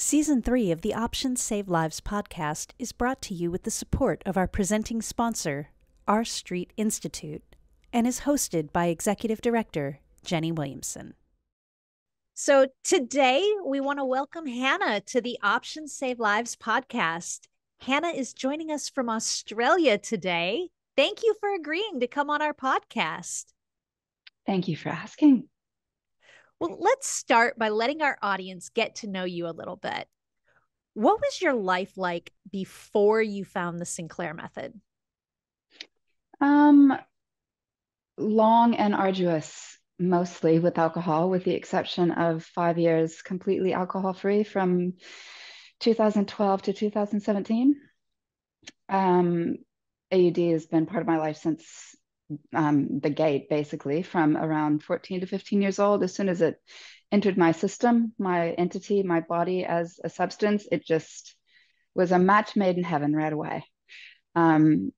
Season 3 of the Options Save Lives podcast is brought to you with the support of our presenting sponsor, R Street Institute, and is hosted by Executive Director Jenny Williamson. So today we want to welcome Hannah to the Options Save Lives podcast. Hannah is joining us from Australia today. Thank you for agreeing to come on our podcast. Thank you for asking. Well, let's start by letting our audience get to know you a little bit. What was your life like before you found the Sinclair method? Um, long and arduous, mostly with alcohol, with the exception of five years completely alcohol free from 2012 to 2017. Um, AUD has been part of my life since um, the gate basically from around 14 to 15 years old. As soon as it entered my system, my entity, my body as a substance, it just was a match made in heaven right away. Um,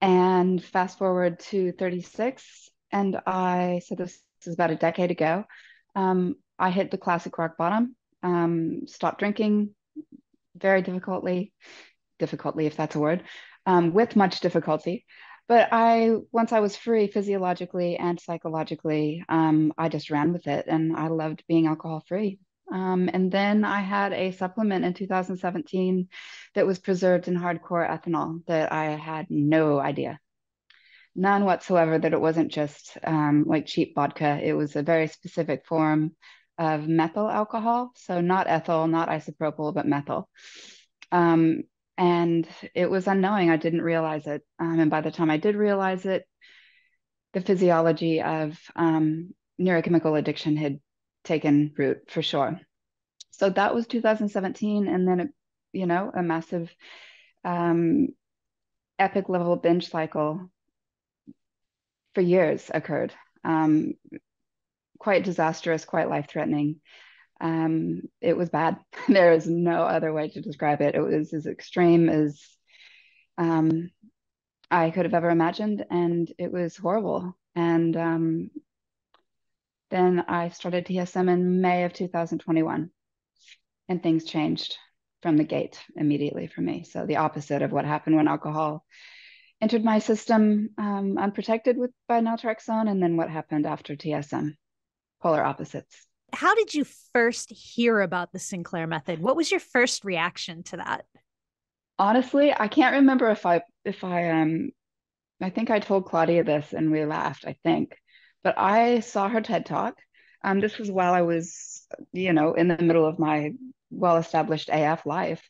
and fast forward to 36, and I said this, this is about a decade ago. Um, I hit the classic rock bottom, um, stopped drinking very difficultly, difficultly if that's a word, um, with much difficulty but I once I was free physiologically and psychologically, um, I just ran with it, and I loved being alcohol free. Um, and then I had a supplement in 2017 that was preserved in hardcore ethanol that I had no idea, none whatsoever, that it wasn't just um, like cheap vodka. It was a very specific form of methyl alcohol, so not ethyl, not isopropyl, but methyl. Um, and it was unknowing. I didn't realize it. Um, and by the time I did realize it, the physiology of um, neurochemical addiction had taken root for sure. So that was 2017. And then, you know, a massive um, epic level binge cycle for years occurred. Um, quite disastrous, quite life threatening um, it was bad. there is no other way to describe it. It was as extreme as um, I could have ever imagined, and it was horrible. And um, then I started TSM in May of 2021, and things changed from the gate immediately for me. So the opposite of what happened when alcohol entered my system um, unprotected with by naltrexone, and then what happened after TSM, polar opposites how did you first hear about the Sinclair method? What was your first reaction to that? Honestly, I can't remember if I if I um I think I told Claudia this and we laughed, I think. But I saw her TED talk. Um this was while I was, you know, in the middle of my well-established AF life.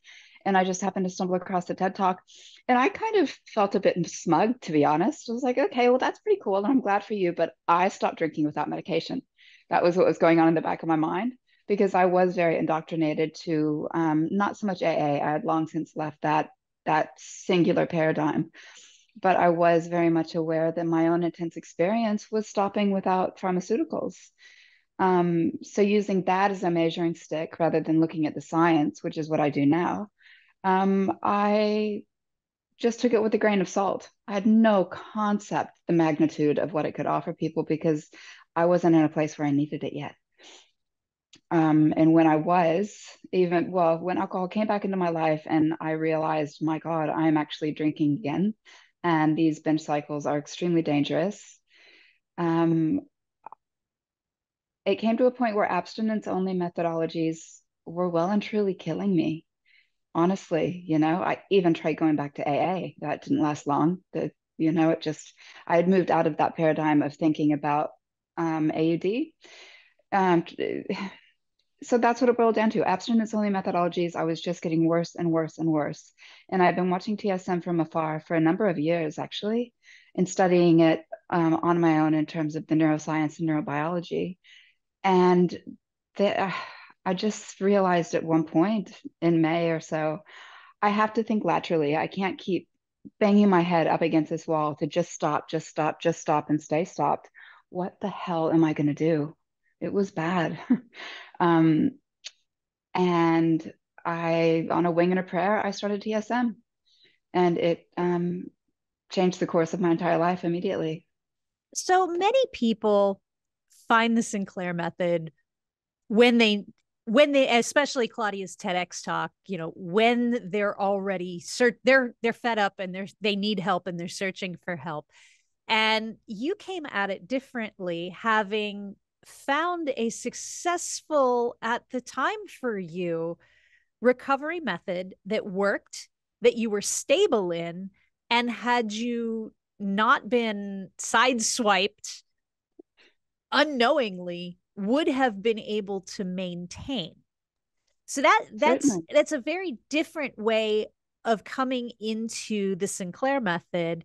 And I just happened to stumble across the TED talk. And I kind of felt a bit smug, to be honest. I was like, okay, well, that's pretty cool. And I'm glad for you. But I stopped drinking without medication that was what was going on in the back of my mind because I was very indoctrinated to um, not so much AA. I had long since left that that singular paradigm, but I was very much aware that my own intense experience was stopping without pharmaceuticals. Um, so using that as a measuring stick rather than looking at the science, which is what I do now, um, I just took it with a grain of salt. I had no concept the magnitude of what it could offer people because I wasn't in a place where I needed it yet. Um, and when I was, even well, when alcohol came back into my life and I realized, my God, I'm actually drinking again, and these binge cycles are extremely dangerous. Um, it came to a point where abstinence only methodologies were well and truly killing me. Honestly, you know, I even tried going back to AA. That didn't last long. The, you know, it just, I had moved out of that paradigm of thinking about um, AUD. Um, so that's what it boiled down to abstinence only methodologies. I was just getting worse and worse and worse. And I've been watching TSM from afar for a number of years, actually, and studying it um, on my own in terms of the neuroscience and neurobiology. And the, uh, I just realized at one point in May or so, I have to think laterally. I can't keep banging my head up against this wall to just stop, just stop, just stop, and stay stopped what the hell am I going to do? It was bad. um, and I, on a wing and a prayer, I started TSM and it um, changed the course of my entire life immediately. So many people find the Sinclair method when they when they especially Claudia's TEDx talk, you know, when they're already search they're they're fed up and they're they need help and they're searching for help. And you came at it differently, having found a successful at the time for you recovery method that worked, that you were stable in, and had you not been sideswiped unknowingly would have been able to maintain. So that that's Certainly. that's a very different way of coming into the Sinclair method.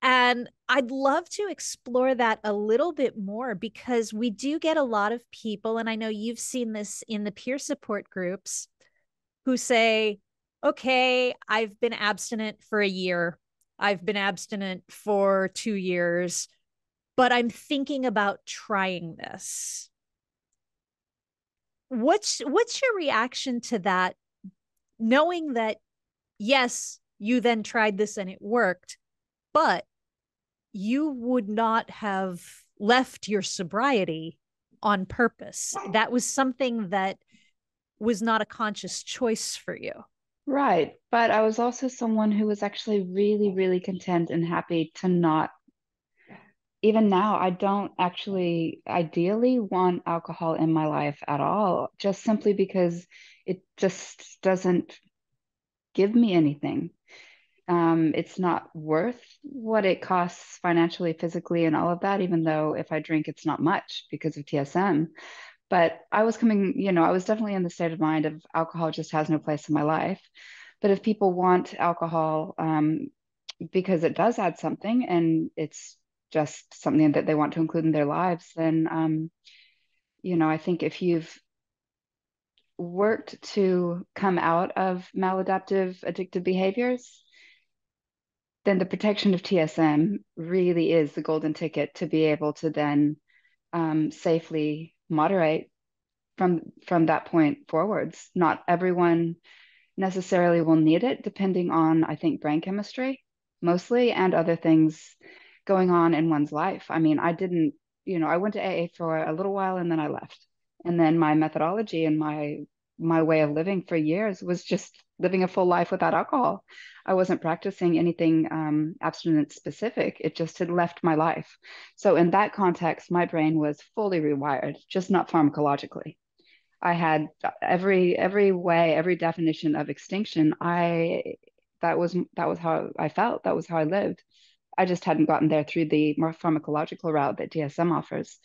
And I'd love to explore that a little bit more because we do get a lot of people, and I know you've seen this in the peer support groups, who say, okay, I've been abstinent for a year, I've been abstinent for two years, but I'm thinking about trying this. What's what's your reaction to that knowing that yes you then tried this and it worked but you would not have left your sobriety on purpose that was something that was not a conscious choice for you right but i was also someone who was actually really really content and happy to not even now, I don't actually ideally want alcohol in my life at all, just simply because it just doesn't give me anything. Um, it's not worth what it costs financially, physically, and all of that, even though if I drink, it's not much because of TSM. But I was coming, you know, I was definitely in the state of mind of alcohol just has no place in my life. But if people want alcohol, um, because it does add something and it's just something that they want to include in their lives, then um, you know, I think if you've worked to come out of maladaptive addictive behaviors, then the protection of TSM really is the golden ticket to be able to then um, safely moderate from from that point forwards. Not everyone necessarily will need it, depending on I think brain chemistry mostly and other things going on in one's life. I mean, I didn't, you know, I went to AA for a little while and then I left. And then my methodology and my my way of living for years was just living a full life without alcohol. I wasn't practicing anything um, abstinence specific. It just had left my life. So in that context, my brain was fully rewired, just not pharmacologically. I had every every way, every definition of extinction. I that was that was how I felt. That was how I lived. I just hadn't gotten there through the more pharmacological route that TSM offers.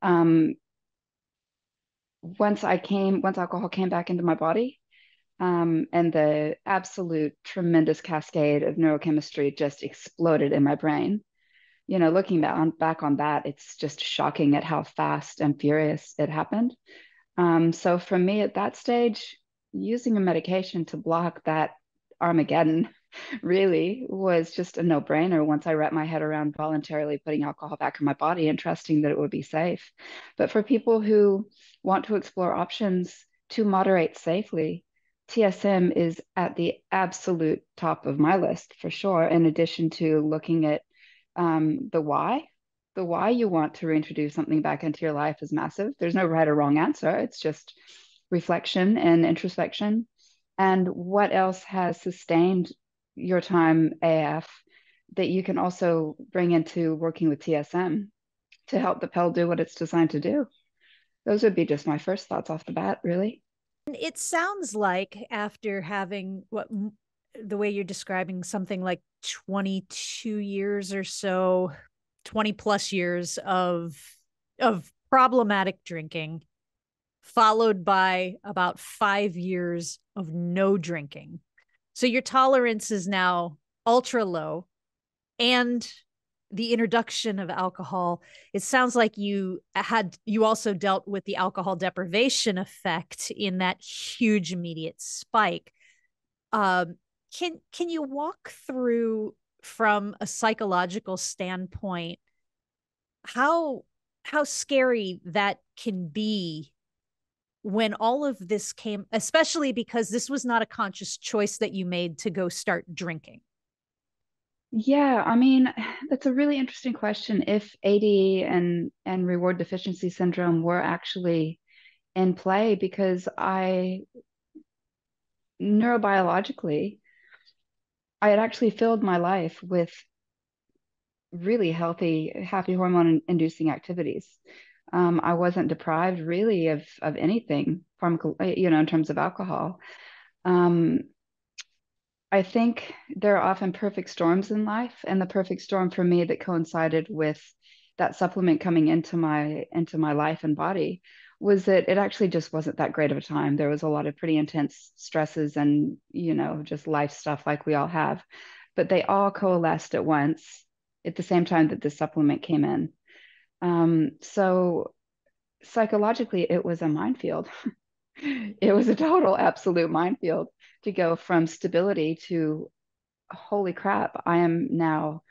Um, once I came, once alcohol came back into my body, um, and the absolute tremendous cascade of neurochemistry just exploded in my brain. You know, looking back on, back on that, it's just shocking at how fast and furious it happened. Um, so for me at that stage, using a medication to block that Armageddon really was just a no brainer once I wrapped my head around voluntarily putting alcohol back in my body and trusting that it would be safe. But for people who want to explore options to moderate safely, TSM is at the absolute top of my list for sure, in addition to looking at um, the why. The why you want to reintroduce something back into your life is massive. There's no right or wrong answer. It's just reflection and introspection and what else has sustained your time AF that you can also bring into working with TSM to help the pill do what it's designed to do. Those would be just my first thoughts off the bat, really. It sounds like after having what the way you're describing something like 22 years or so, 20 plus years of of problematic drinking followed by about 5 years of no drinking so your tolerance is now ultra low and the introduction of alcohol it sounds like you had you also dealt with the alcohol deprivation effect in that huge immediate spike um, can can you walk through from a psychological standpoint how how scary that can be when all of this came, especially because this was not a conscious choice that you made to go start drinking? Yeah, I mean, that's a really interesting question. If ADE and and reward deficiency syndrome were actually in play because I neurobiologically I had actually filled my life with really healthy, happy hormone inducing activities. Um, I wasn't deprived really of of anything, pharmaco- you know, in terms of alcohol. Um, I think there are often perfect storms in life, and the perfect storm for me that coincided with that supplement coming into my into my life and body was that it actually just wasn't that great of a time. There was a lot of pretty intense stresses and you know just life stuff like we all have, but they all coalesced at once at the same time that the supplement came in. Um, so psychologically, it was a minefield. it was a total absolute minefield to go from stability to holy crap, I am now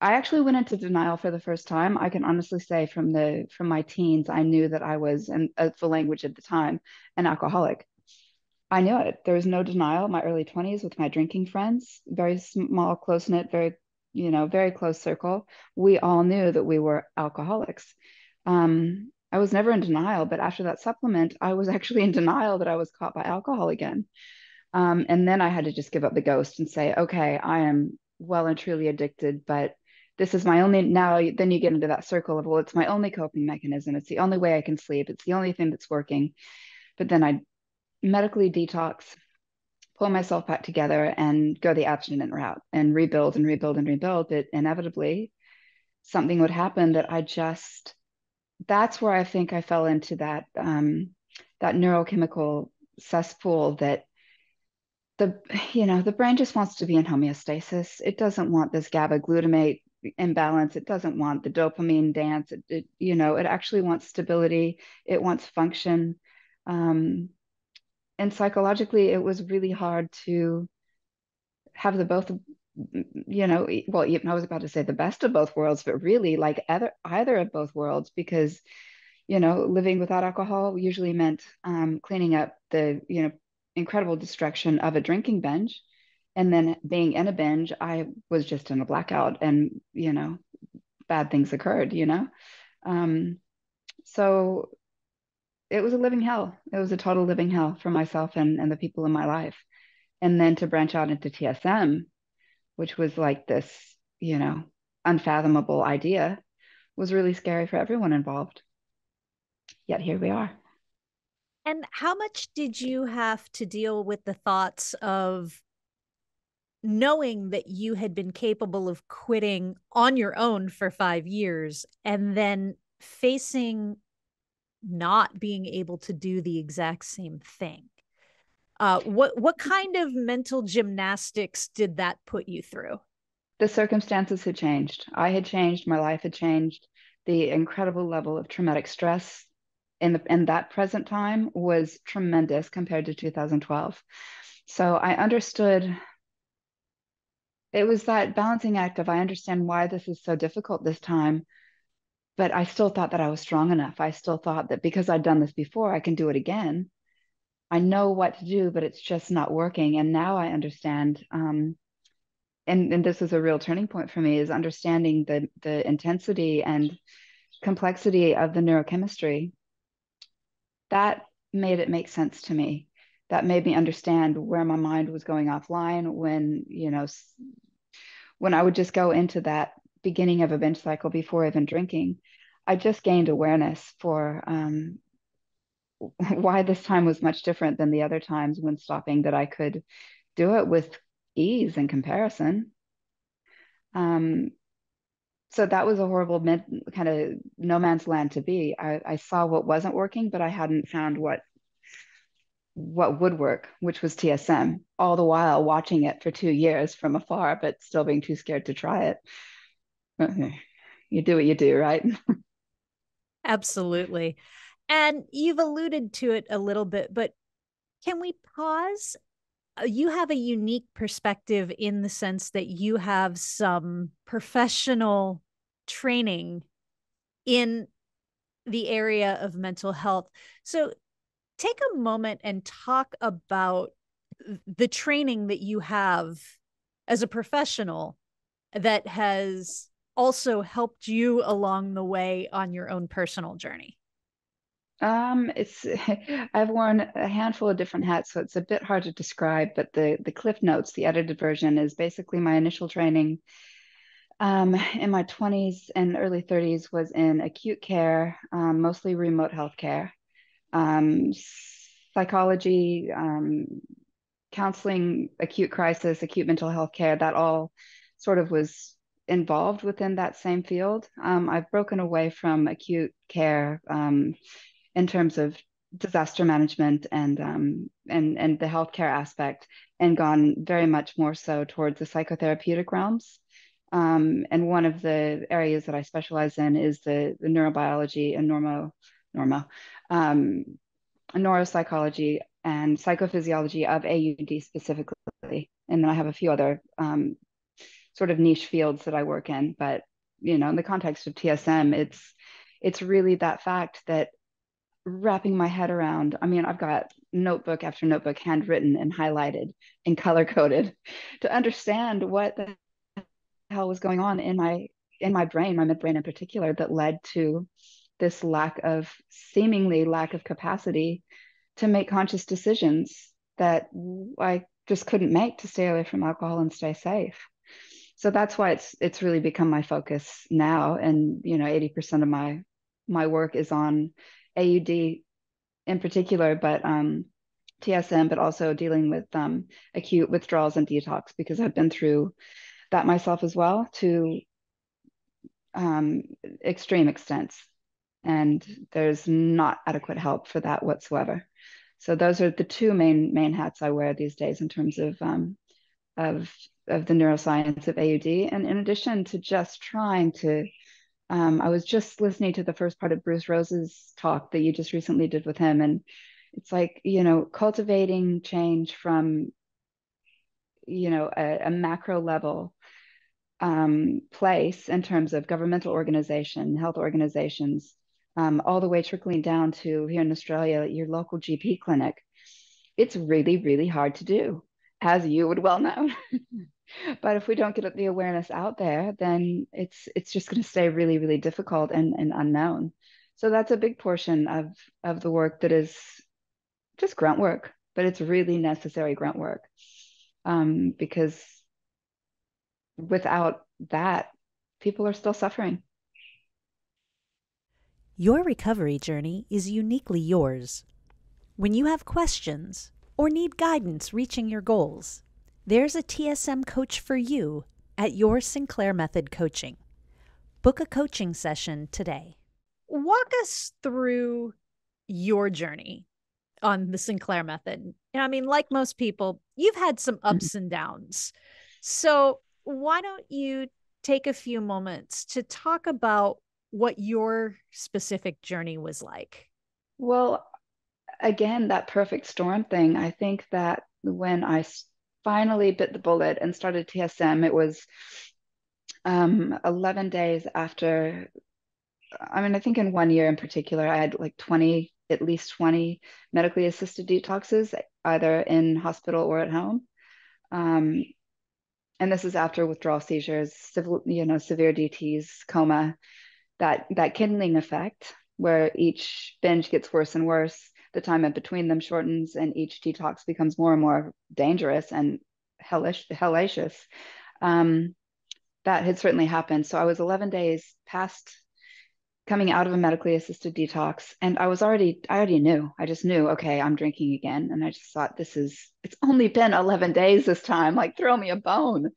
I actually went into denial for the first time. I can honestly say from the from my teens, I knew that I was, and uh, the language at the time, an alcoholic. I knew it. There was no denial. My early twenties with my drinking friends, very small, close knit, very you know, very close circle. We all knew that we were alcoholics. Um, I was never in denial, but after that supplement, I was actually in denial that I was caught by alcohol again. Um, and then I had to just give up the ghost and say, okay, I am well and truly addicted, but this is my only now then you get into that circle of well it's my only coping mechanism. It's the only way i can sleep. It's the only thing that's working. But then i medically detox pull myself back together and go the abstinent route and rebuild and rebuild and rebuild. But inevitably something would happen that i just that's where i think i fell into that um, that neurochemical cesspool that the you know the brain just wants to be in homeostasis. It doesn't want this gaba glutamate imbalance. It doesn't want the dopamine dance. It, it, you know it actually wants stability. It wants function. Um, and psychologically it was really hard to have the both you know well even i was about to say the best of both worlds but really like either either of both worlds because you know living without alcohol usually meant um, cleaning up the you know incredible destruction of a drinking binge. And then being in a binge i was just in a blackout and you know bad things occurred you know? Um, so it was a living hell. It was a total living hell for myself and, and the people in my life. And then to branch out into tsm which was like this you know unfathomable idea was really scary for everyone involved. Yet here we are. And how much did you have to deal with the thoughts of knowing that you had been capable of quitting on your own for five years and then facing not being able to do the exact same thing uh, what what kind of mental gymnastics did that put you through? The circumstances had changed. I had changed. My life had changed. The incredible level of traumatic stress in the in that present time was tremendous compared to 2012 so i understood it was that balancing act of I understand why this is so difficult this time, but I still thought that I was strong enough. I still thought that because I'd done this before, I can do it again. I know what to do, but it's just not working. And now I understand. Um, and, and this is a real turning point for me is understanding the the intensity and complexity of the neurochemistry. That made it make sense to me that made me understand where my mind was going offline when you know when i would just go into that beginning of a binge cycle before even drinking i just gained awareness for um, why this time was much different than the other times when stopping that i could do it with ease in comparison um, so that was a horrible kind of no man's land to be I, I saw what wasn't working but i hadn't found what what would work, which was TSM, all the while watching it for two years from afar, but still being too scared to try it. You do what you do, right? Absolutely. And you've alluded to it a little bit, but can we pause? Uh, you have a unique perspective in the sense that you have some professional training in the area of mental health. So take a moment and talk about the training that you have as a professional that has also helped you along the way on your own personal journey. Um, it's I've worn a handful of different hats, so it's a bit hard to describe. But the the Cliff Notes, the edited version, is basically my initial training. Um, in my 20s and early 30s was in acute care, um, mostly remote healthcare, um, psychology, um, counseling, acute crisis, acute mental health care. That all sort of was involved within that same field. Um, I've broken away from acute care um, in terms of disaster management and um, and and the healthcare aspect, and gone very much more so towards the psychotherapeutic realms. Um, and one of the areas that I specialize in is the, the neurobiology and normo, normo, um, neuropsychology and psychophysiology of AUD specifically. And then I have a few other um, sort of niche fields that I work in. But you know, in the context of TSM, it's it's really that fact that wrapping my head around. I mean, I've got notebook after notebook handwritten and highlighted and color coded to understand what the hell was going on in my in my brain, my midbrain in particular, that led to this lack of seemingly lack of capacity to make conscious decisions that I just couldn't make to stay away from alcohol and stay safe. So that's why it's it's really become my focus now. And you know, 80% of my my work is on AUD in particular, but um, TSM, but also dealing with um, acute withdrawals and detox because I've been through that myself as well to um, extreme extents. And there's not adequate help for that whatsoever. So those are the two main main hats I wear these days in terms of um, of of the neuroscience of AUD. And in addition to just trying to, um, I was just listening to the first part of Bruce Rose's talk that you just recently did with him, and it's like you know cultivating change from you know a, a macro level um, place in terms of governmental organization, health organizations, um, all the way trickling down to here in Australia, your local GP clinic. It's really, really hard to do, as you would well know. but if we don't get the awareness out there, then it's it's just going to stay really, really difficult and, and unknown. So that's a big portion of of the work that is just grunt work, but it's really necessary grunt work um, because without that, people are still suffering. Your recovery journey is uniquely yours. When you have questions or need guidance reaching your goals, there's a TSM coach for you at Your Sinclair Method Coaching. Book a coaching session today. Walk us through your journey on the Sinclair Method. I mean, like most people, you've had some mm-hmm. ups and downs. So, why don't you take a few moments to talk about what your specific journey was like? Well, again, that perfect storm thing. I think that when I finally bit the bullet and started TSM, it was um, 11 days after. I mean, I think in one year in particular, I had like 20, at least 20 medically assisted detoxes, either in hospital or at home. Um, and this is after withdrawal seizures, civil, you know, severe DTs, coma, that that kindling effect where each binge gets worse and worse, the time in between them shortens, and each detox becomes more and more dangerous and hellish, hellacious. Um, that had certainly happened. So I was 11 days past coming out of a medically assisted detox and i was already i already knew. I just knew okay i'm drinking again. And i just thought this is it's only been 11 days this time. Like throw me a bone.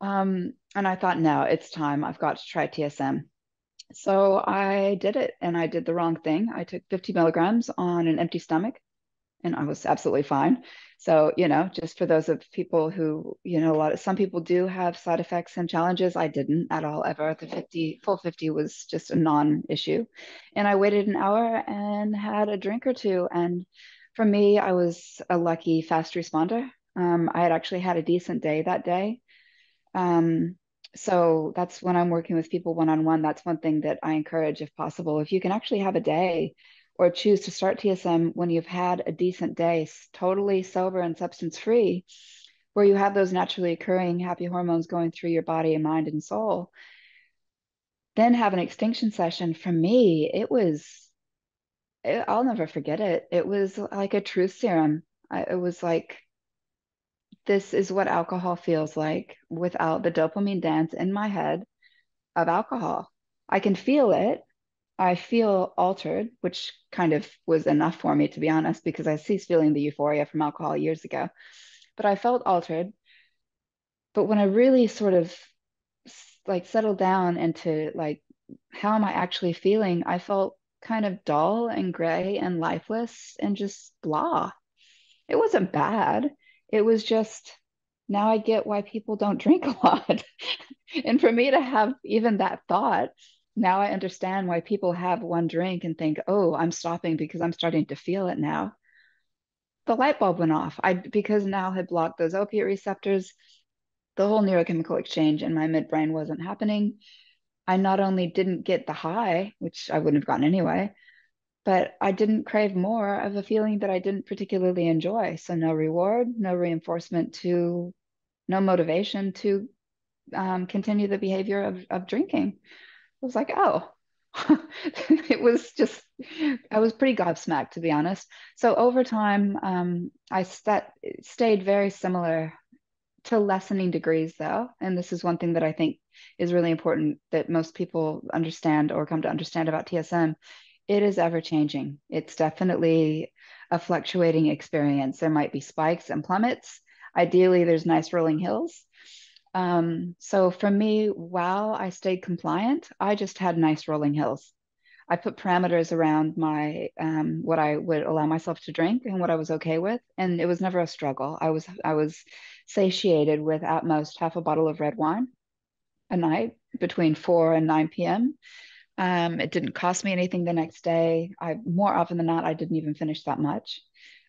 Um, and i thought no it's time. I've got to try tsm so i did it and i did the wrong thing i took 50 milligrams on an empty stomach and i was absolutely fine so, you know, just for those of people who, you know, a lot of some people do have side effects and challenges. I didn't at all ever. The 50, full 50 was just a non issue. And I waited an hour and had a drink or two. And for me, I was a lucky fast responder. Um, I had actually had a decent day that day. Um, so that's when I'm working with people one on one. That's one thing that I encourage, if possible. If you can actually have a day or choose to start TSM when you've had a decent day, totally sober and substance free, where you have those naturally occurring happy hormones going through your body and mind and soul, then have an extinction session. For me, it was it, I'll never forget it. It was like a truth serum. I, it was like, this is what alcohol feels like without the dopamine dance in my head of alcohol. I can feel it. I feel altered, which kind of was enough for me, to be honest, because I ceased feeling the euphoria from alcohol years ago. But I felt altered. But when I really sort of like settled down into like, how am I actually feeling? I felt kind of dull and gray and lifeless and just blah. It wasn't bad. It was just now I get why people don't drink a lot. and for me to have even that thought, now I understand why people have one drink and think, "Oh, I'm stopping because I'm starting to feel it now." The light bulb went off. I because now had blocked those opiate receptors, the whole neurochemical exchange in my midbrain wasn't happening. I not only didn't get the high, which I wouldn't have gotten anyway, but I didn't crave more of a feeling that I didn't particularly enjoy. So no reward, no reinforcement to, no motivation to um, continue the behavior of, of drinking. I was like, oh, it was just, I was pretty gobsmacked to be honest. So over time, um, I st- stayed very similar to lessening degrees though. And this is one thing that I think is really important that most people understand or come to understand about TSM it is ever changing. It's definitely a fluctuating experience. There might be spikes and plummets. Ideally, there's nice rolling hills. Um, so for me, while I stayed compliant, I just had nice rolling hills. I put parameters around my um, what I would allow myself to drink and what I was okay with, and it was never a struggle. I was I was satiated with at most half a bottle of red wine a night between 4 and 9 p.m. Um, it didn't cost me anything the next day. I more often than not, I didn't even finish that much.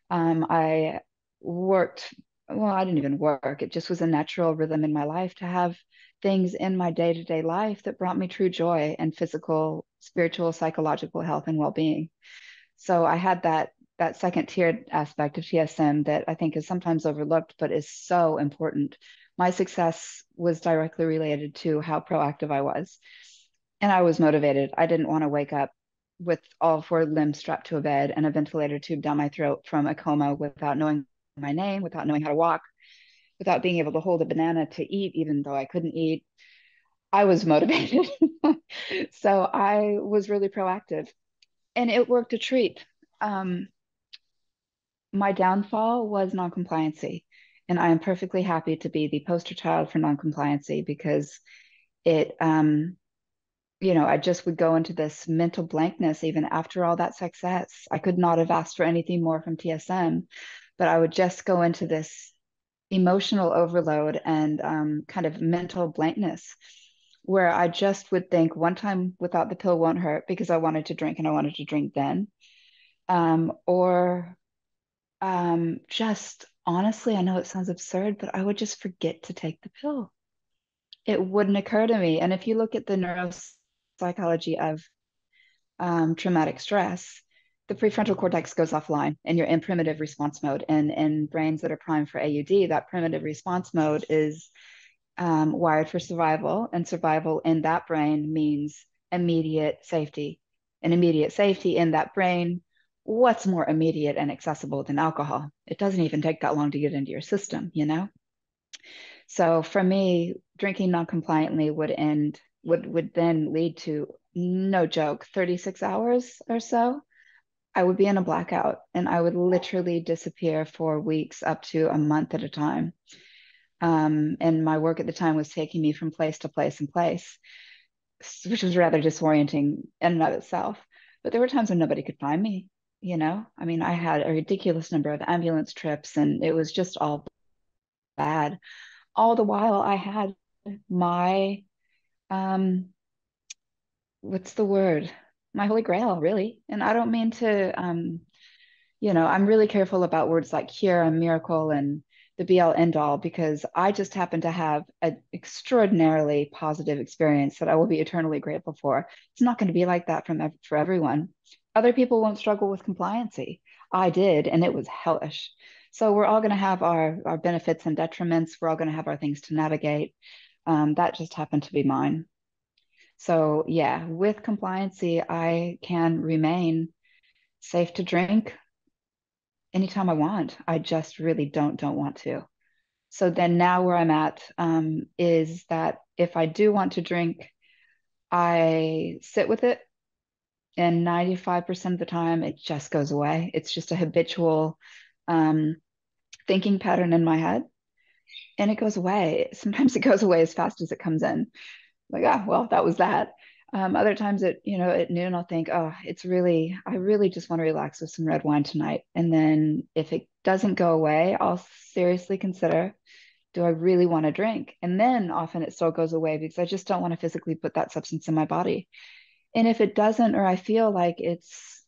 Um, I worked, well, I didn't even work. It just was a natural rhythm in my life to have things in my day-to-day life that brought me true joy and physical, spiritual, psychological health and well-being. So I had that that second tiered aspect of TSM that I think is sometimes overlooked, but is so important. My success was directly related to how proactive I was and I was motivated. I didn't want to wake up with all four limbs strapped to a bed and a ventilator tube down my throat from a coma without knowing my name, without knowing how to walk, without being able to hold a banana to eat, even though I couldn't eat. I was motivated. so I was really proactive and it worked a treat. Um, my downfall was noncompliancy. And I am perfectly happy to be the poster child for noncompliancy because it um, you know, I just would go into this mental blankness even after all that success. I could not have asked for anything more from TSM, but I would just go into this emotional overload and um, kind of mental blankness where I just would think one time without the pill won't hurt because I wanted to drink and I wanted to drink then. Um, or um, just honestly, I know it sounds absurd, but I would just forget to take the pill. It wouldn't occur to me. And if you look at the neuros psychology of um, traumatic stress, the prefrontal cortex goes offline and you're in primitive response mode. And in brains that are primed for AUD, that primitive response mode is um, wired for survival, and survival in that brain means immediate safety. And immediate safety in that brain, what's more immediate and accessible than alcohol? It doesn't even take that long to get into your system, you know? So for me, drinking non-compliantly would end would would then lead to no joke 36 hours or so i would be in a blackout and i would literally disappear for weeks up to a month at a time. Um, and my work at the time was taking me from place to place and place which was rather disorienting in and of itself. But there were times when nobody could find me you know? I mean i had a ridiculous number of ambulance trips and it was just all bad. All the while i had my um what's the word? My holy grail really. And i don't mean to um you know i'm really careful about words like cure and miracle and the be all end all because i just happen to have an extraordinarily positive experience that i will be eternally grateful for. It's not going to be like that from for everyone. Other people won't struggle with compliancy. I did and it was hellish. So we're all going to have our our benefits and detriments. We're all going to have our things to navigate um, that just happened to be mine. So yeah, with compliancy, I can remain safe to drink anytime I want. I just really don't don't want to. So then now where I'm at um, is that if I do want to drink, I sit with it, and 95% of the time it just goes away. It's just a habitual um, thinking pattern in my head, and it goes away. Sometimes it goes away as fast as it comes in. Like ah, well, that was that. Um, other times at you know at noon I'll think, oh, it's really I really just want to relax with some red wine tonight. And then if it doesn't go away, I'll seriously consider, do I really want to drink? And then often it still goes away because I just don't want to physically put that substance in my body. And if it doesn't, or I feel like it's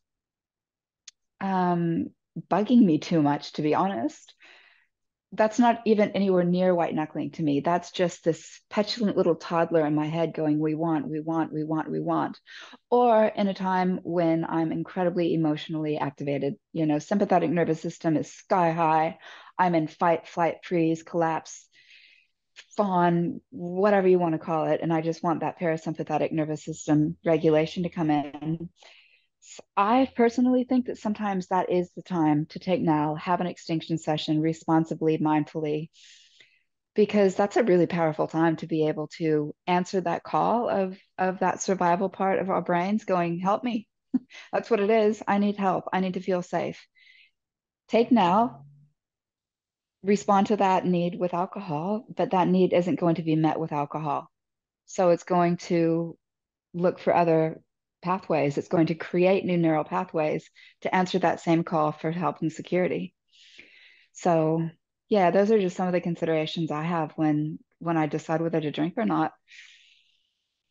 um, bugging me too much, to be honest, that's not even anywhere near white knuckling to me. That's just this petulant little toddler in my head going, we want, we want, we want, we want. Or in a time when I'm incredibly emotionally activated, you know, sympathetic nervous system is sky high. I'm in fight, flight, freeze, collapse, fawn, whatever you want to call it. And I just want that parasympathetic nervous system regulation to come in. I personally think that sometimes that is the time to take now, have an extinction session responsibly, mindfully, because that's a really powerful time to be able to answer that call of of that survival part of our brains going, help me. that's what it is. I need help. I need to feel safe. Take now, respond to that need with alcohol, but that need isn't going to be met with alcohol. So it's going to look for other pathways. It's going to create new neural pathways to answer that same call for help and security. So, yeah, those are just some of the considerations I have when when I decide whether to drink or not.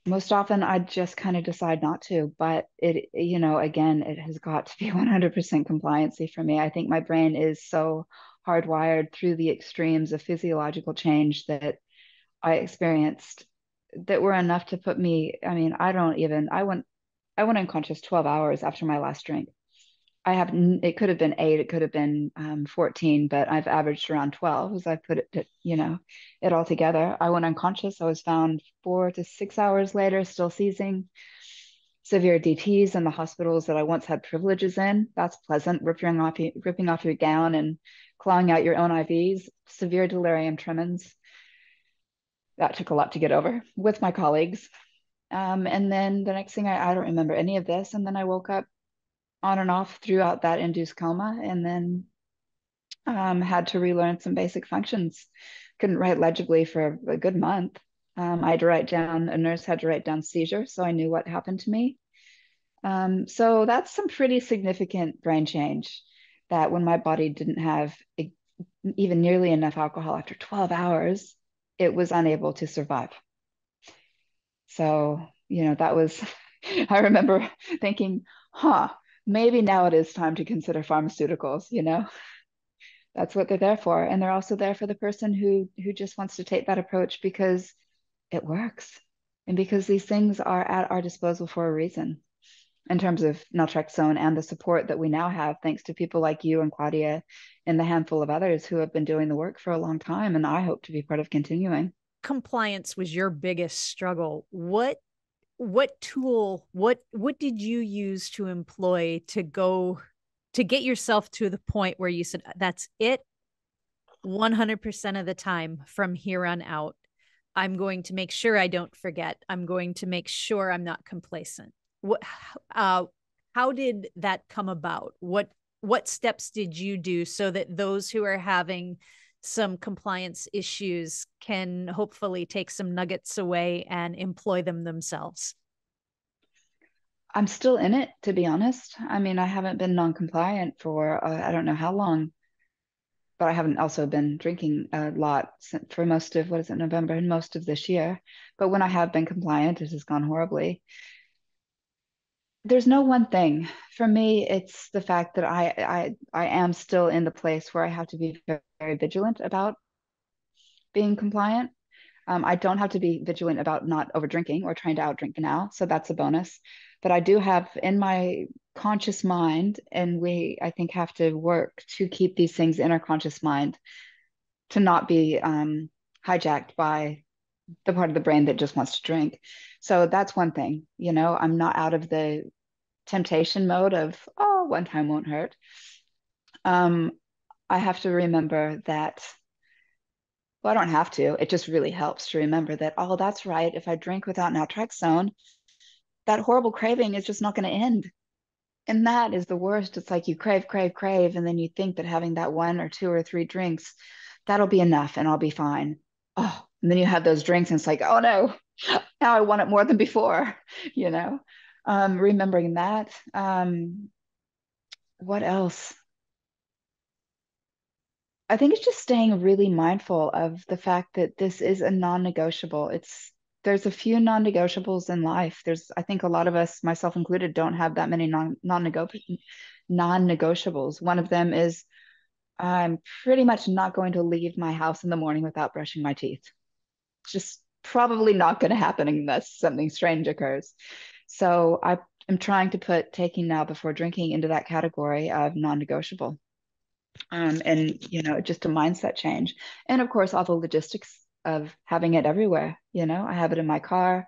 Most often, I just kind of decide not to, but it, you know, again, it has got to be 100% compliancy for me. I think my brain is so hardwired through the extremes of physiological change that I experienced that were enough to put me. I mean, I don't even. I went I went unconscious 12 hours after my last drink. I have, it could have been eight, it could have been um, 14, but I've averaged around 12 as I put it, you know, it all together. I went unconscious. I was found four to six hours later, still seizing, severe DTs in the hospitals that I once had privileges in. That's pleasant, ripping off, ripping off your gown and clawing out your own IVs, severe delirium tremens. That took a lot to get over with my colleagues. Um, and then the next thing I, I don't remember any of this. And then I woke up on and off throughout that induced coma and then um, had to relearn some basic functions. Couldn't write legibly for a good month. Um, I had to write down, a nurse had to write down seizure, so I knew what happened to me. Um, so that's some pretty significant brain change that when my body didn't have even nearly enough alcohol after 12 hours, it was unable to survive. So, you know, that was, I remember thinking, huh, maybe now it is time to consider pharmaceuticals, you know? That's what they're there for. And they're also there for the person who who just wants to take that approach because it works. And because these things are at our disposal for a reason in terms of naltrexone and the support that we now have, thanks to people like you and Claudia and the handful of others who have been doing the work for a long time. And I hope to be part of continuing compliance was your biggest struggle? What what tool what what did you use to employ to go to get yourself to the point where you said that's it 100% of the time from here on out. I'm going to make sure i don't forget. I'm going to make sure i'm not complacent. What uh how did that come about? What what steps did you do so that those who are having some compliance issues can hopefully take some nuggets away and employ them themselves? I'm still in it, to be honest. I mean, I haven't been non compliant for uh, I don't know how long, but I haven't also been drinking a lot for most of what is it, November and most of this year. But when I have been compliant, it has gone horribly there's no one thing. For me it's the fact that I, I i am still in the place where i have to be very, vigilant about being compliant. Um, i don't have to be vigilant about not over drinking or trying to out drink now so that's a bonus. But i do have in my conscious mind and we i think have to work to keep these things in our conscious mind to not be um, hijacked by the part of the brain that just wants to drink. So that's one thing, you know, I'm not out of the temptation mode of, oh, one time won't hurt, um, I have to remember that. Well, I don't have to. It just really helps to remember that, oh, that's right. If I drink without naltrexone, that horrible craving is just not going to end. And that is the worst. It's like you crave, crave, crave. And then you think that having that one or two or three drinks, that'll be enough and I'll be fine. Oh, and then you have those drinks and it's like, oh no, now I want it more than before, you know? Um, remembering that. Um, what else? I think it's just staying really mindful of the fact that this is a non-negotiable. It's there's a few non-negotiables in life. There's I think a lot of us, myself included, don't have that many non non-negotiables. Non-negotiables. One of them is I'm pretty much not going to leave my house in the morning without brushing my teeth. It's just probably not going to happen unless something strange occurs. So I am trying to put taking now before drinking into that category of non-negotiable. Um, and you know just a mindset change. And of course all the logistics of having it everywhere you know? I have it in my car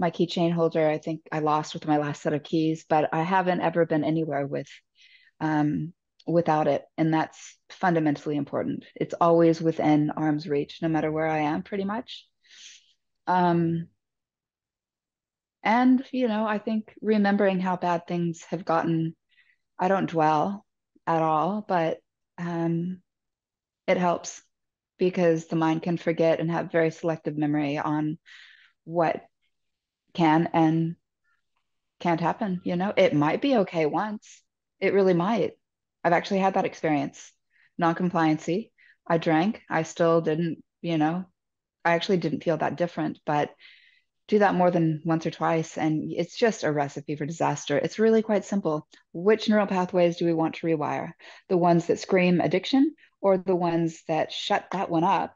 my keychain holder. I think i lost with my last set of keys but i haven't ever been anywhere with um, without it. And that's fundamentally important. It's always within arm's reach no matter where i am pretty much. Um, and you know i think remembering how bad things have gotten i don't dwell at all but um, it helps because the mind can forget and have very selective memory on what can and can't happen. You know, it might be okay once. It really might. I've actually had that experience. Non-compliancy. I drank. I still didn't, you know, I actually didn't feel that different, but do that more than once or twice and it's just a recipe for disaster. It's really quite simple. Which neural pathways do we want to rewire? The ones that scream addiction or the ones that shut that one up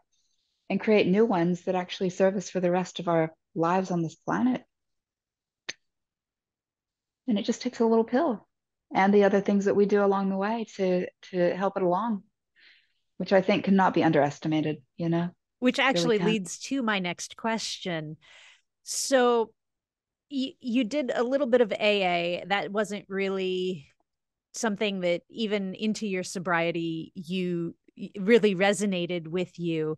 and create new ones that actually serve us for the rest of our lives on this planet. And it just takes a little pill and the other things that we do along the way to to help it along which i think cannot be underestimated you know? Which actually really leads to my next question so y- you did a little bit of AA. That wasn't really something that even into your sobriety you really resonated with you.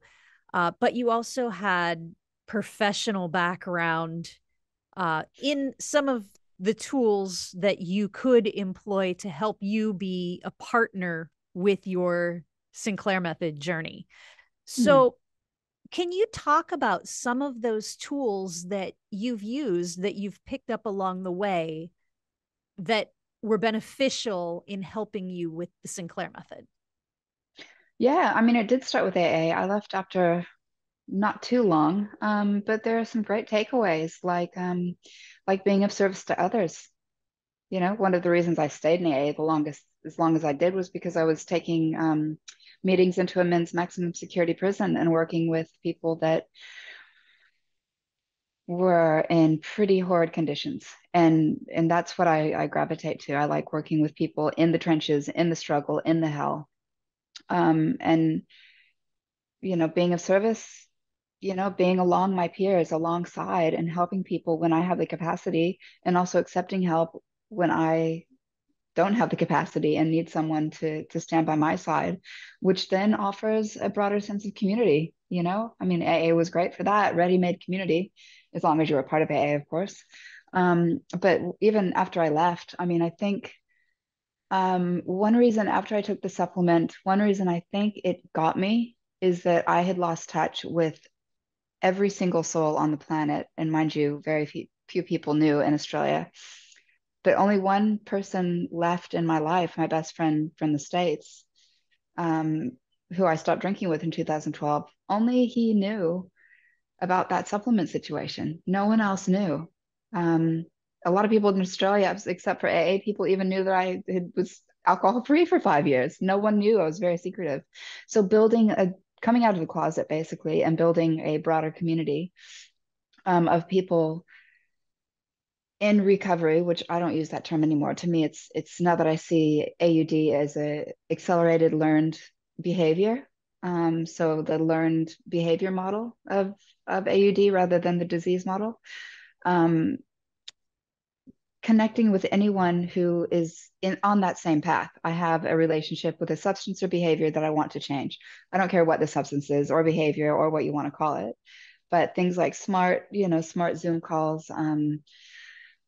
Uh, but you also had professional background uh, in some of the tools that you could employ to help you be a partner with your Sinclair method journey. Hmm. So, can you talk about some of those tools that you've used that you've picked up along the way that were beneficial in helping you with the Sinclair method? Yeah, I mean, it did start with AA. I left after not too long, um, but there are some great takeaways, like um, like being of service to others. You know, one of the reasons I stayed in AA the longest, as long as I did, was because I was taking um, meetings into a men's maximum security prison and working with people that were in pretty horrid conditions. And and that's what I, I gravitate to. I like working with people in the trenches in the struggle in the hell. Um, and you know being of service you know being along my peers alongside and helping people when i have the capacity and also accepting help when i don't have the capacity and need someone to to stand by my side which then offers a broader sense of community you know? I mean aa was great for that. Ready-made community as long as you're a part of aa of course. Um, but even after i left i mean i think um, one reason after i took the supplement one reason i think it got me is that i had lost touch with every single soul on the planet. And mind you very few, few people knew in australia but only one person left in my life, my best friend from the States, um, who I stopped drinking with in 2012. Only he knew about that supplement situation. No one else knew. Um, a lot of people in Australia, except for AA people, even knew that I had, was alcohol free for five years. No one knew. I was very secretive. So building a coming out of the closet basically and building a broader community um, of people in recovery, which I don't use that term anymore. To me, it's it's now that I see AUD as a accelerated learned behavior. Um, so the learned behavior model of of AUD rather than the disease model. Um, connecting with anyone who is in on that same path. I have a relationship with a substance or behavior that I want to change. I don't care what the substance is or behavior or what you want to call it, but things like smart, you know, smart Zoom calls. Um,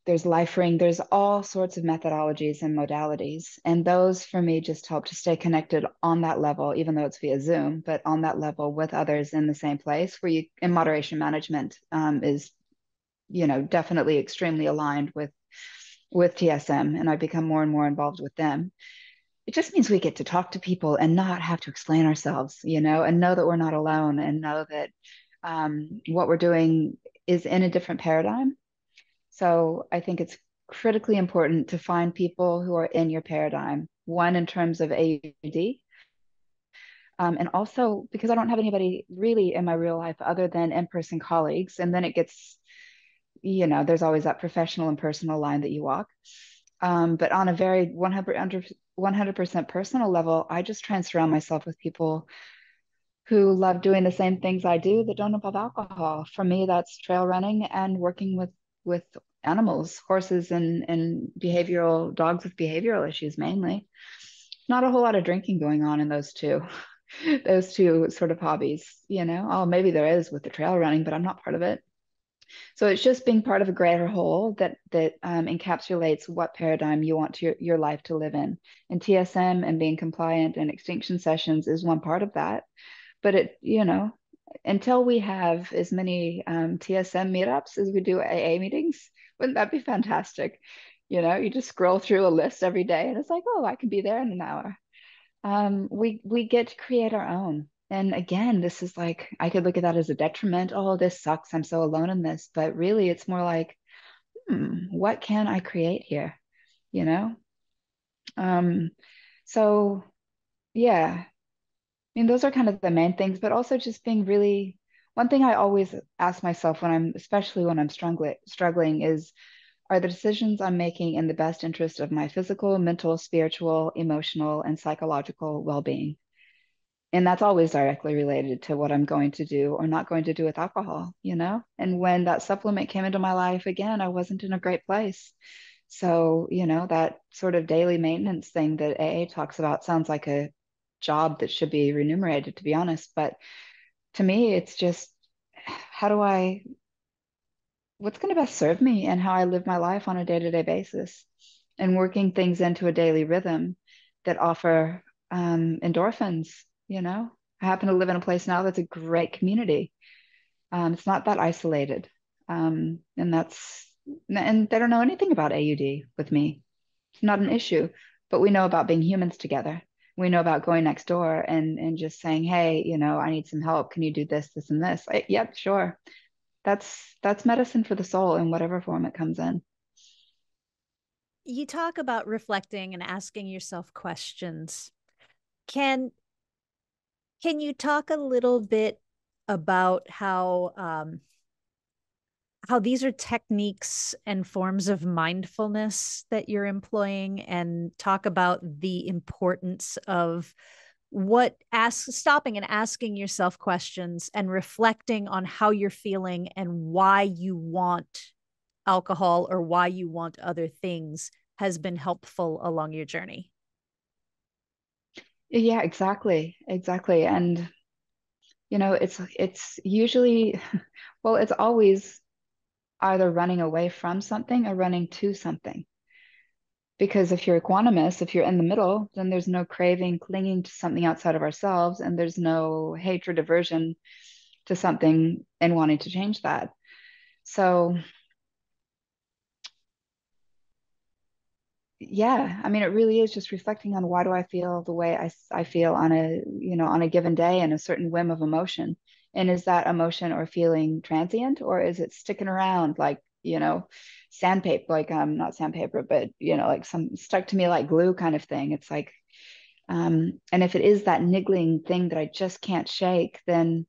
there's LifeRing. There's all sorts of methodologies and modalities, and those for me just help to stay connected on that level, even though it's via Zoom, but on that level with others in the same place. Where you in moderation management um, is, you know, definitely extremely aligned with with TSM and I become more and more involved with them, it just means we get to talk to people and not have to explain ourselves, you know, and know that we're not alone and know that um, what we're doing is in a different paradigm. So I think it's critically important to find people who are in your paradigm, one in terms of AUD. Um, and also because I don't have anybody really in my real life other than in person colleagues. And then it gets you know, there's always that professional and personal line that you walk. Um, but on a very 100, 100% personal level, I just try and surround myself with people who love doing the same things I do that don't involve alcohol. For me, that's trail running and working with with animals, horses and and behavioral dogs with behavioral issues mainly. Not a whole lot of drinking going on in those two, those two sort of hobbies. You know, oh maybe there is with the trail running, but I'm not part of it. So it's just being part of a greater whole that that um, encapsulates what paradigm you want your, your life to live in. And TSM and being compliant and extinction sessions is one part of that. But it, you know, until we have as many um, TSM meetups as we do AA meetings, wouldn't that be fantastic? You know, you just scroll through a list every day, and it's like, oh, I can be there in an hour. Um, we we get to create our own and again, this is like, I could look at that as a detriment. Oh, this sucks. I'm so alone in this. But really, it's more like, hmm, what can I create here? You know? Um, so, yeah. I mean, those are kind of the main things, but also just being really, one thing I always ask myself when I'm, especially when I'm struggling, struggling is, are the decisions I'm making in the best interest of my physical, mental, spiritual, emotional, and psychological well being? and that's always directly related to what i'm going to do or not going to do with alcohol you know and when that supplement came into my life again i wasn't in a great place so you know that sort of daily maintenance thing that aa talks about sounds like a job that should be remunerated to be honest but to me it's just how do i what's going to best serve me and how i live my life on a day-to-day basis and working things into a daily rhythm that offer um, endorphins you know? I happen to live in a place now that's a great community. Um, it's not that isolated. Um, and that's and they don't know anything about aud with me. It's not an issue but we know about being humans together we know about going next door and and just saying hey you know i need some help. Can you do this this and this? I, yep sure. That's that's medicine for the soul in whatever form it comes in. You talk about reflecting and asking yourself questions. Can can you talk a little bit about how um, how these are techniques and forms of mindfulness that you're employing, and talk about the importance of what ask stopping and asking yourself questions and reflecting on how you're feeling and why you want alcohol or why you want other things has been helpful along your journey yeah, exactly. Exactly. And you know, it's it's usually well, it's always either running away from something or running to something. Because if you're equanimous, if you're in the middle, then there's no craving, clinging to something outside of ourselves, and there's no hatred, aversion to something and wanting to change that. So yeah i mean it really is just reflecting on why do i feel the way I, I feel on a you know on a given day and a certain whim of emotion and is that emotion or feeling transient or is it sticking around like you know sandpaper like um not sandpaper but you know like some stuck to me like glue kind of thing it's like um and if it is that niggling thing that i just can't shake then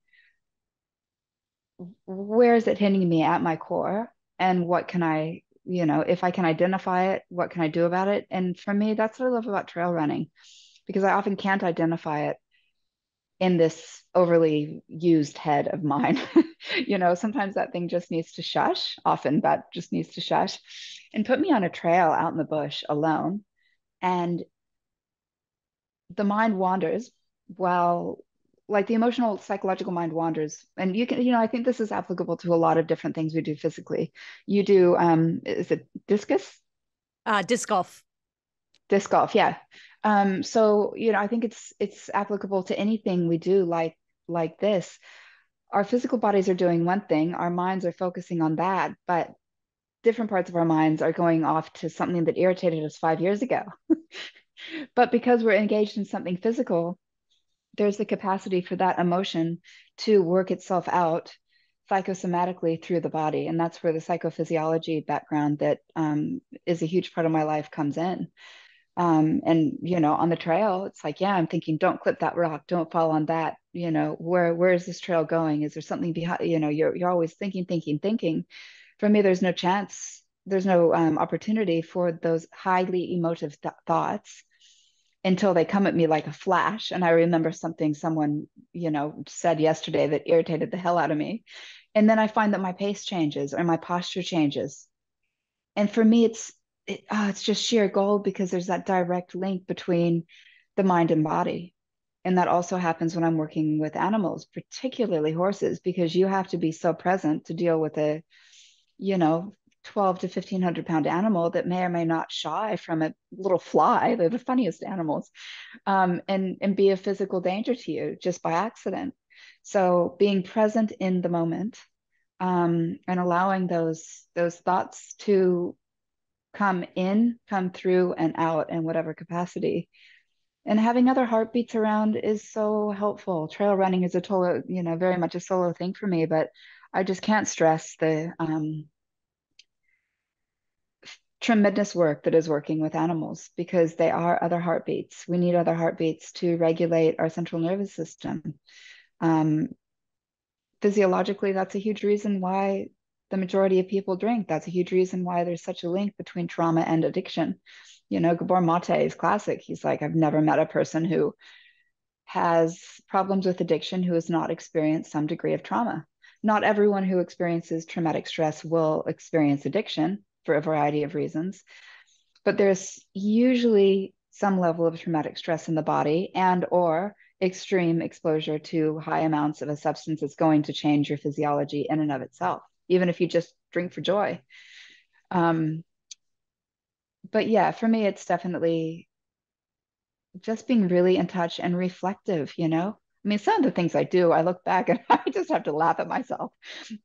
where is it hitting me at my core and what can i you know, if I can identify it, what can I do about it? And for me, that's what I love about trail running because I often can't identify it in this overly used head of mine. you know, sometimes that thing just needs to shush. Often that just needs to shush and put me on a trail out in the bush alone. And the mind wanders while like the emotional psychological mind wanders and you can you know i think this is applicable to a lot of different things we do physically you do um is it discus uh disc golf disc golf yeah um so you know i think it's it's applicable to anything we do like like this. Our physical bodies are doing one thing our minds are focusing on that but different parts of our minds are going off to something that irritated us five years ago. But because we're engaged in something physical there's the capacity for that emotion to work itself out psychosomatically through the body. And that's where the psychophysiology background that um, is a huge part of my life comes in um, and you know on the trail it's like yeah i'm thinking don't clip that rock don't fall on that you know where where is this trail going is there something behind you know you're, you're always thinking thinking thinking for me there's no chance there's no um, opportunity for those highly emotive th- thoughts until they come at me like a flash. And I remember something someone, you know, said yesterday that irritated the hell out of me. And then I find that my pace changes or my posture changes. And for me, it's it, oh, it's just sheer gold because there's that direct link between the mind and body. And that also happens when I'm working with animals, particularly horses, because you have to be so present to deal with a, you know, 12 to 1500 pound animal that may or may not shy from a little fly. They're the funniest animals. Um, and and be a physical danger to you just by accident. So being present in the moment um, and allowing those those thoughts to come in come through and out in whatever capacity and having other heartbeats around is so helpful trail running is a total you know very much a solo thing for me but i just can't stress the um, tremendous work that is working with animals because they are other heartbeats. We need other heartbeats to regulate our central nervous system. Um, physiologically, that's a huge reason why the majority of people drink. That's a huge reason why there's such a link between trauma and addiction. You know, Gabor Mate is classic. He's like, I've never met a person who has problems with addiction who has not experienced some degree of trauma. Not everyone who experiences traumatic stress will experience addiction for a variety of reasons. But there's usually some level of traumatic stress in the body and or extreme exposure to high amounts of a substance that's going to change your physiology in and of itself, even if you just drink for joy. Um, but yeah, for me, it's definitely just being really in touch and reflective, you know, I mean, some of the things I do, I look back and I just have to laugh at myself,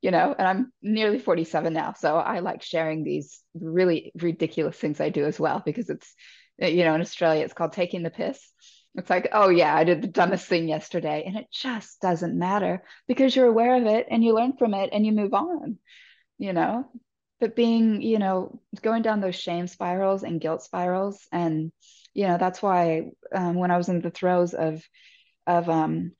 you know, and I'm nearly 47 now. So I like sharing these really ridiculous things I do as well, because it's, you know, in Australia, it's called taking the piss. It's like, oh, yeah, I did the dumbest thing yesterday. And it just doesn't matter because you're aware of it and you learn from it and you move on, you know. But being, you know, going down those shame spirals and guilt spirals. And, you know, that's why um, when I was in the throes of, of um,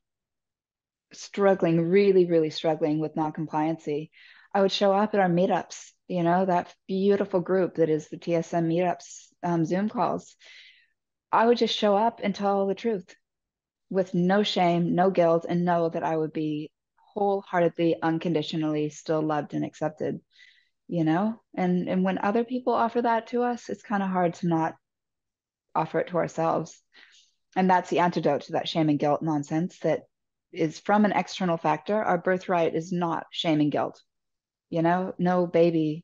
struggling, really, really struggling with non-compliancy, I would show up at our meetups, you know, that beautiful group that is the TSM meetups um, Zoom calls. I would just show up and tell the truth with no shame, no guilt, and know that I would be wholeheartedly, unconditionally still loved and accepted, you know? And and when other people offer that to us, it's kind of hard to not offer it to ourselves. And that's the antidote to that shame and guilt nonsense that is from an external factor. Our birthright is not shame and guilt you know? No baby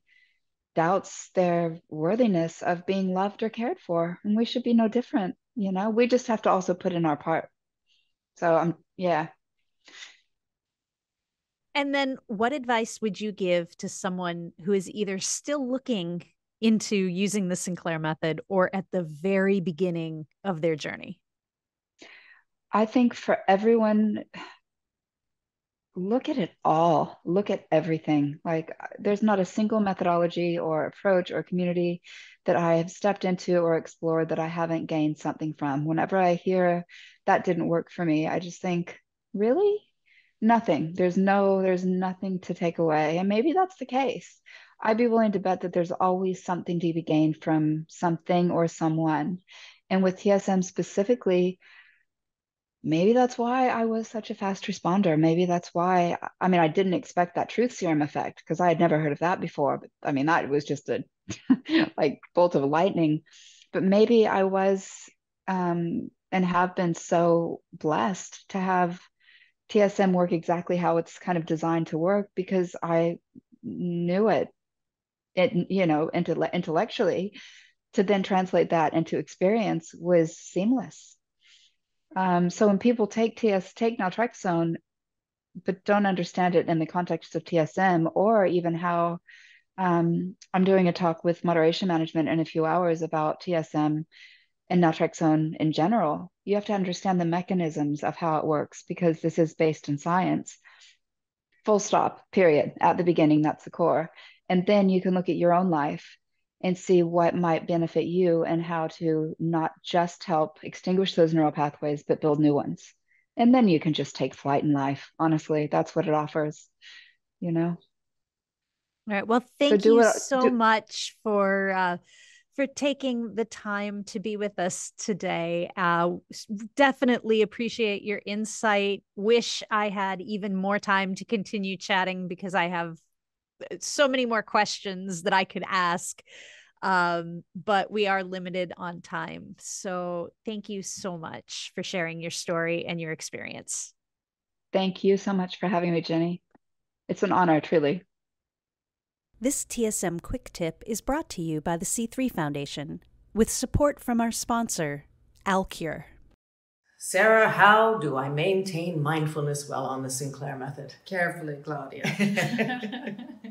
doubts their worthiness of being loved or cared for and we should be no different you know? We just have to also put in our part. So I'm, um yeah. And then what advice would you give to someone who is either still looking into using the Sinclair method or at the very beginning of their journey? I think for everyone, look at it all, look at everything. Like, uh, there's not a single methodology or approach or community that I have stepped into or explored that I haven't gained something from. Whenever I hear that didn't work for me, I just think, really? Nothing. There's no, there's nothing to take away. And maybe that's the case. I'd be willing to bet that there's always something to be gained from something or someone. And with TSM specifically, maybe that's why I was such a fast responder. Maybe that's why, I mean, I didn't expect that truth serum effect because I had never heard of that before. But I mean, that was just a like bolt of lightning. But maybe I was um, and have been so blessed to have TSM work exactly how it's kind of designed to work because I knew it, it you know, intellectually. To then translate that into experience was seamless. Um, so when people take TS take naltrexone, but don't understand it in the context of TSM, or even how um, I'm doing a talk with moderation management in a few hours about TSM and naltrexone in general, you have to understand the mechanisms of how it works because this is based in science. Full stop, period. At the beginning, that's the core. And then you can look at your own life and see what might benefit you and how to not just help extinguish those neural pathways, but build new ones. And then you can just take flight in life. Honestly, that's what it offers, you know? All right. Well, thank so you so do, much for uh, for taking the time to be with us today. Uh, definitely appreciate your insight. Wish I had even more time to continue chatting because I have so many more questions that I could ask. Um, but we are limited on time. So thank you so much for sharing your story and your experience. Thank you so much for having me, Jenny. It's an honor, truly. This TSM Quick Tip is brought to you by the C3 Foundation with support from our sponsor, Alcure. Sarah, how do I maintain mindfulness well on the Sinclair method? Carefully, Claudia.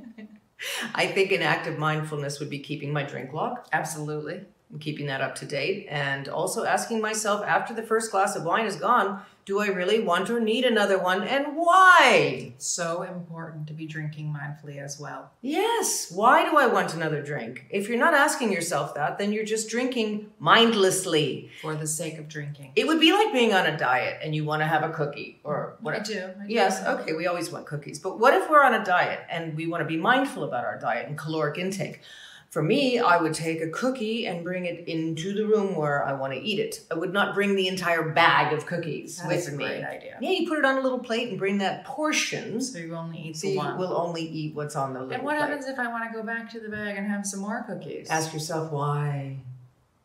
I think an act of mindfulness would be keeping my drink log. Absolutely. I'm keeping that up to date. And also asking myself after the first glass of wine is gone, do I really want or need another one and why? So important to be drinking mindfully as well. Yes. Why do I want another drink? If you're not asking yourself that, then you're just drinking mindlessly. For the sake of drinking. It would be like being on a diet and you want to have a cookie or whatever. I do. I do. Yes. Okay. We always want cookies. But what if we're on a diet and we want to be mindful about our diet and caloric intake? For me, I would take a cookie and bring it into the room where I want to eat it. I would not bring the entire bag of cookies That's with a me. great idea. Yeah, you put it on a little plate and bring that portion. So you only eat So the you one. will only eat what's on the little and what plate. happens if I want to go back to the bag and have some more cookies? Ask yourself why.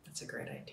That's a great idea.